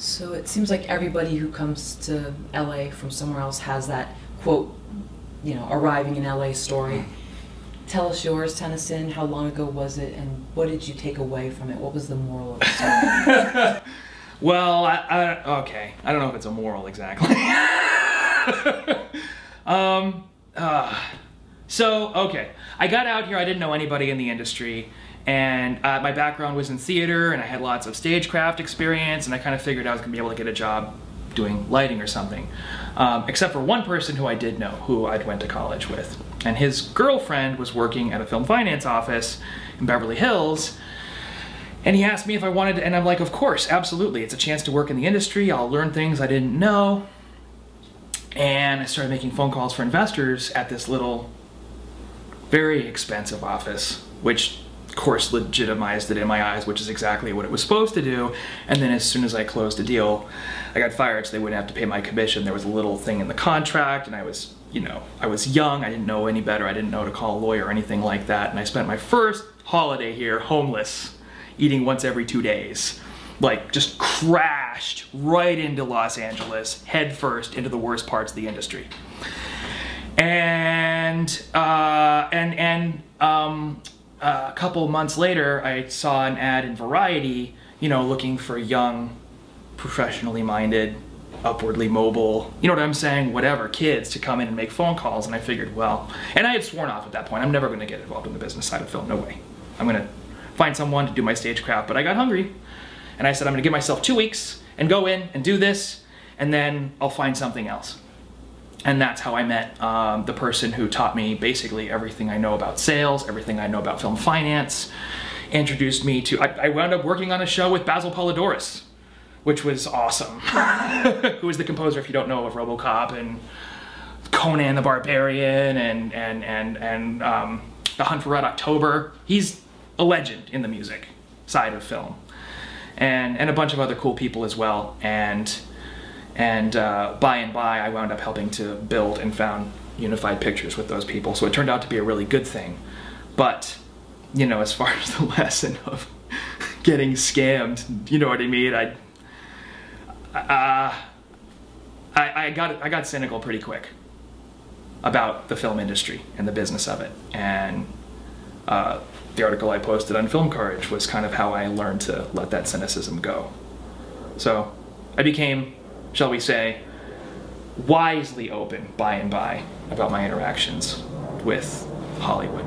So it seems like everybody who comes to LA from somewhere else has that quote, you know, arriving in LA story. Tell us yours, Tennyson. How long ago was it, and what did you take away from it? What was the moral of the story? Well, I, I, okay. I don't know if it's a moral exactly. um, uh, so, okay. I got out here, I didn't know anybody in the industry, and uh, my background was in theater, and I had lots of stagecraft experience, and I kind of figured I was going to be able to get a job doing lighting or something. Um, except for one person who I did know, who I'd went to college with. And his girlfriend was working at a film finance office in Beverly Hills, and he asked me if I wanted to, and I'm like, of course, absolutely. It's a chance to work in the industry. I'll learn things I didn't know. And I started making phone calls for investors at this little, very expensive office, which course legitimized it in my eyes, which is exactly what it was supposed to do. And then as soon as I closed the deal, I got fired so they wouldn't have to pay my commission. There was a little thing in the contract and I was, you know, I was young, I didn't know any better, I didn't know to call a lawyer or anything like that. And I spent my first holiday here homeless eating once every two days. Like just crashed right into Los Angeles, head first into the worst parts of the industry. And uh, and and um, Uh, a couple months later, I saw an ad in Variety, you know, looking for young, professionally minded, upwardly mobile, you know what I'm saying, whatever, kids to come in and make phone calls. And I figured, well, and I had sworn off at that point, I'm never going to get involved in the business side of film, no way. I'm going to find someone to do my stagecraft. But I got hungry and I said, I'm gonna give myself two weeks and go in and do this and then I'll find something else. And that's how I met um, the person who taught me basically everything I know about sales, everything I know about film finance, introduced me to, I, I wound up working on a show with Basil Poledouris, which was awesome. who is the composer, if you don't know, of RoboCop and Conan the Barbarian and, and, and, and um, The Hunt for Red October. He's a legend in the music side of film, and and a bunch of other cool people as well. And and uh, by and by, I wound up helping to build and found Unified Pictures with those people. So it turned out to be a really good thing. But you know, as far as the lesson of getting scammed, you know what I mean? I uh, I, I got I got cynical pretty quick about the film industry and the business of it, and uh, the article I posted on Film Courage was kind of how I learned to let that cynicism go. So I became, shall we say, wisely open by and by about my interactions with Hollywood.